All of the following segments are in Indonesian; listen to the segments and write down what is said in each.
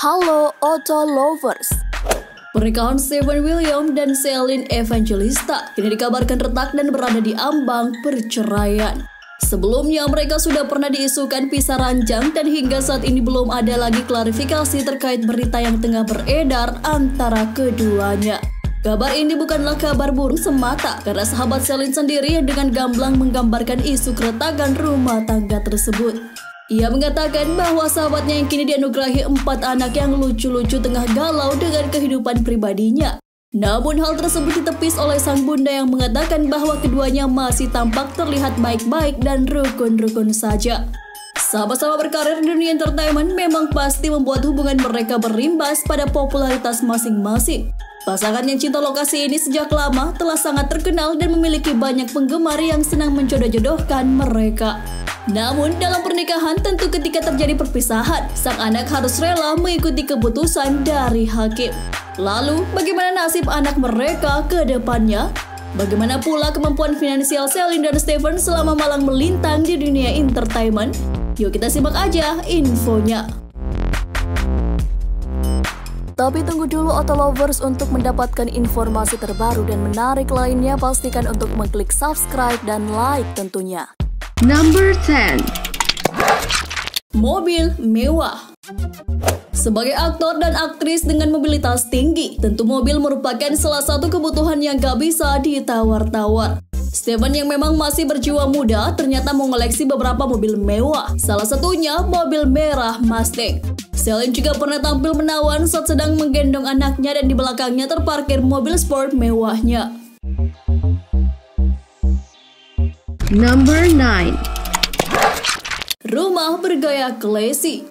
Halo Auto Lovers. Pernikahan Stephen William dan Celine Evangelista kini dikabarkan retak dan berada di ambang perceraian. Sebelumnya mereka sudah pernah diisukan pisah ranjang dan hingga saat ini belum ada lagi klarifikasi terkait berita yang tengah beredar antara keduanya. Kabar ini bukanlah kabar buruk semata karena sahabat Celine sendiri yang dengan gamblang menggambarkan isu keretakan rumah tangga tersebut. Ia mengatakan bahwa sahabatnya yang kini dianugerahi empat anak yang lucu-lucu tengah galau dengan kehidupan pribadinya. Namun hal tersebut ditepis oleh sang bunda yang mengatakan bahwa keduanya masih tampak terlihat baik-baik dan rukun-rukun saja. Sahabat-sahabat berkarir di dunia entertainment memang pasti membuat hubungan mereka berimbas pada popularitas masing-masing. Pasangan yang cinta lokasi ini sejak lama telah sangat terkenal dan memiliki banyak penggemar yang senang menjodoh-jodohkan mereka. Namun dalam pernikahan tentu ketika terjadi perpisahan, sang anak harus rela mengikuti keputusan dari hakim. Lalu bagaimana nasib anak mereka ke depannya? Bagaimana pula kemampuan finansial Celine dan Stephen selama malang melintang di dunia entertainment? Yuk kita simak aja infonya. Tapi tunggu dulu Auto Lovers untuk mendapatkan informasi terbaru dan menarik lainnya pastikan untuk mengklik subscribe dan like tentunya. Number 10 Mobil mewah sebagai aktor dan aktris dengan mobilitas tinggi, tentu mobil merupakan salah satu kebutuhan yang gak bisa ditawar-tawar. Stephen yang memang masih berjiwa muda ternyata mengoleksi beberapa mobil mewah, salah satunya mobil merah Mustang. Celine juga pernah tampil menawan saat sedang menggendong anaknya dan di belakangnya terparkir mobil sport mewahnya. Number 9 Rumah bergaya classy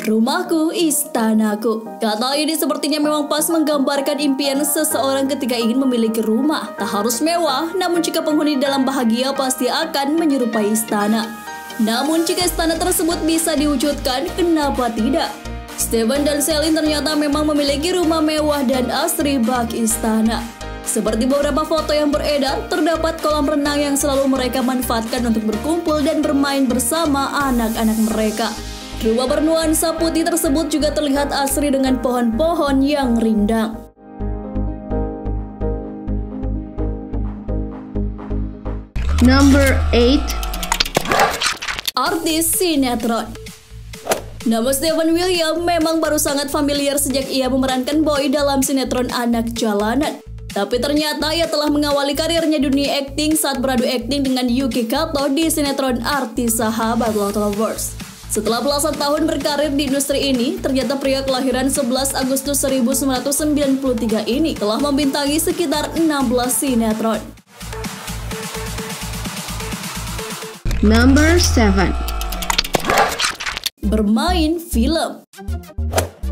Rumahku, istanaku. Kata ini sepertinya memang pas menggambarkan impian seseorang ketika ingin memiliki rumah. Tak harus mewah, namun jika penghuni dalam bahagia pasti akan menyerupai istana. Namun jika istana tersebut bisa diwujudkan, kenapa tidak? Stephen dan Celine ternyata memang memiliki rumah mewah dan asri bak istana. Seperti beberapa foto yang beredar, terdapat kolam renang yang selalu mereka manfaatkan untuk berkumpul dan bermain bersama anak-anak mereka. Rumah bernuansa putih tersebut juga terlihat asri dengan pohon-pohon yang rindang. Number 8 Artis sinetron Nama Stephen William memang baru sangat familiar sejak ia memerankan Boy dalam sinetron Anak Jalanan. Tapi ternyata ia telah mengawali karirnya dunia akting saat beradu akting dengan Yuki Kato di sinetron Artis Sahabat Love Lovers. Setelah belasan tahun berkarir di industri ini, ternyata pria kelahiran 11 Agustus 1993 ini telah membintangi sekitar 16 sinetron. Number 7 Bermain film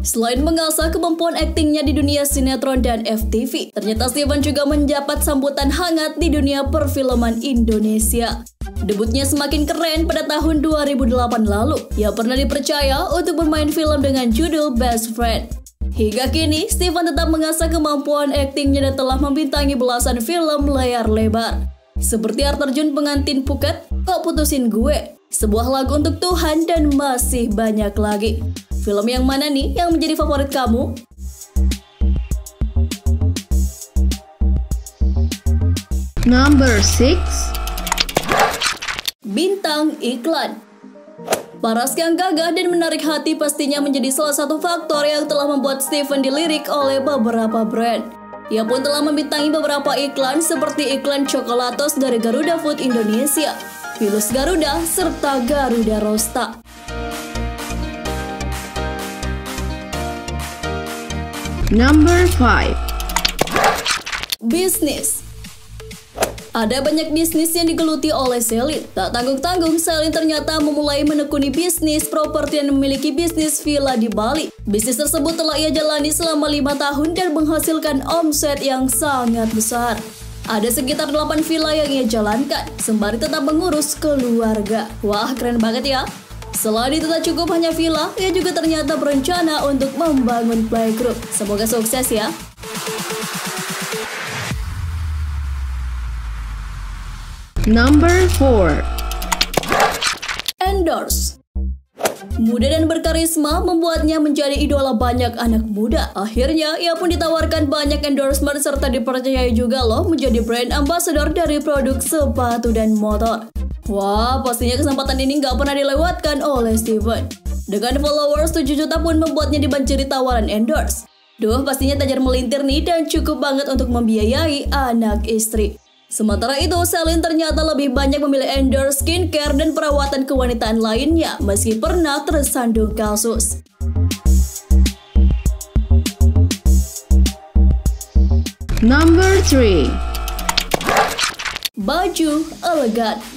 Selain mengasah kemampuan aktingnya di dunia sinetron dan FTV, ternyata Steven juga mendapat sambutan hangat di dunia perfilman Indonesia. Debutnya semakin keren pada tahun 2008 lalu. Ia pernah dipercaya untuk bermain film dengan judul Best Friend. Hingga kini, Steven tetap mengasah kemampuan aktingnya dan telah membintangi belasan film layar lebar. Seperti art terjun pengantin Phuket, Kok Putusin Gue, sebuah lagu untuk Tuhan dan masih banyak lagi. Film yang mana nih yang menjadi favorit kamu? Number 6 Bintang iklan Paras yang gagah dan menarik hati pastinya menjadi salah satu faktor yang telah membuat Steven dilirik oleh beberapa brand. Ia pun telah membintangi beberapa iklan seperti iklan Coklatos dari Garuda Food Indonesia, Virus Garuda, serta Garuda Rosta. Number 5 Bisnis ada banyak bisnis yang digeluti oleh Selin. Tak tanggung-tanggung, Selin ternyata memulai menekuni bisnis properti dan memiliki bisnis villa di Bali. Bisnis tersebut telah ia jalani selama lima tahun dan menghasilkan omset yang sangat besar. Ada sekitar 8 villa yang ia jalankan, sembari tetap mengurus keluarga. Wah, keren banget ya! Selain itu tak cukup hanya villa, ia juga ternyata berencana untuk membangun playgroup. Semoga sukses ya! Number 4 Endorse Muda dan berkarisma membuatnya menjadi idola banyak anak muda. Akhirnya, ia pun ditawarkan banyak endorsement serta dipercayai juga loh menjadi brand ambassador dari produk sepatu dan motor. Wah, pastinya kesempatan ini nggak pernah dilewatkan oleh Steven. Dengan followers 7 juta pun membuatnya dibanjiri tawaran endorse. Duh, pastinya tajar melintir nih dan cukup banget untuk membiayai anak istri. Sementara itu, Celine ternyata lebih banyak memilih endorse skincare dan perawatan kewanitaan lainnya meski pernah tersandung kasus. Number 3 Baju elegan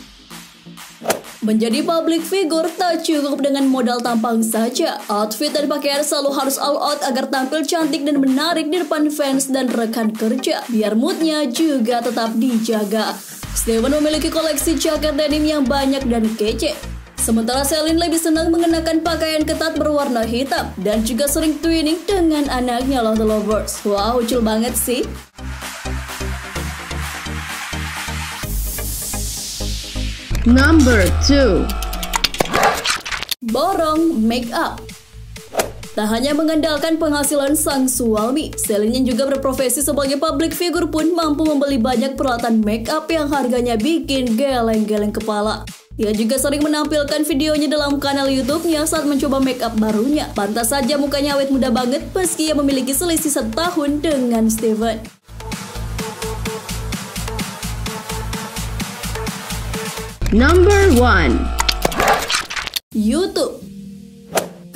Menjadi public figure tak cukup dengan modal tampang saja. Outfit dan pakaian selalu harus all out agar tampil cantik dan menarik di depan fans dan rekan kerja. Biar moodnya juga tetap dijaga. Steven memiliki koleksi jaket denim yang banyak dan kece. Sementara Celine lebih senang mengenakan pakaian ketat berwarna hitam dan juga sering twinning dengan anaknya Love the Lovers. Wow, lucu banget sih. Number 2 Borong make up Tak hanya mengandalkan penghasilan sang suami, Celine yang juga berprofesi sebagai public figure pun mampu membeli banyak peralatan make up yang harganya bikin geleng-geleng kepala. Ia juga sering menampilkan videonya dalam kanal YouTube-nya saat mencoba make up barunya. Pantas saja mukanya awet muda banget meski ia memiliki selisih setahun dengan Steven. Number 1 YouTube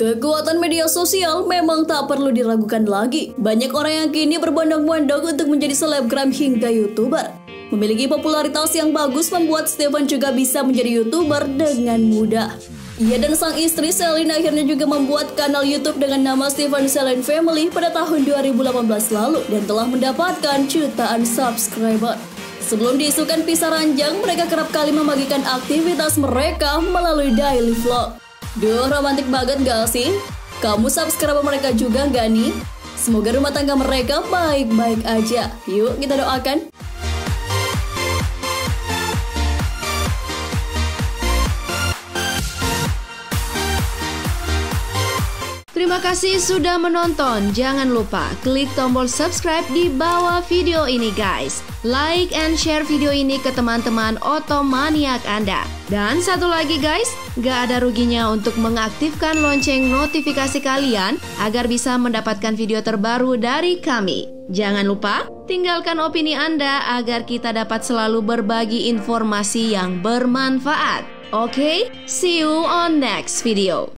Kekuatan media sosial memang tak perlu diragukan lagi. Banyak orang yang kini berbondong-bondong untuk menjadi selebgram hingga youtuber. Memiliki popularitas yang bagus membuat Stephen juga bisa menjadi youtuber dengan mudah. Ia dan sang istri Celine akhirnya juga membuat kanal YouTube dengan nama Stephen Celine Family pada tahun 2018 lalu dan telah mendapatkan jutaan subscriber. Sebelum diisukan pisah ranjang, mereka kerap kali membagikan aktivitas mereka melalui daily vlog. Duh, romantik banget gak sih? Kamu subscribe mereka juga gak nih? Semoga rumah tangga mereka baik-baik aja. Yuk kita doakan. Terima kasih sudah menonton. Jangan lupa klik tombol subscribe di bawah video ini guys. Like and share video ini ke teman-teman otomaniak Anda. Dan satu lagi guys, gak ada ruginya untuk mengaktifkan lonceng notifikasi kalian agar bisa mendapatkan video terbaru dari kami. Jangan lupa tinggalkan opini Anda agar kita dapat selalu berbagi informasi yang bermanfaat. Oke, okay? see you on next video.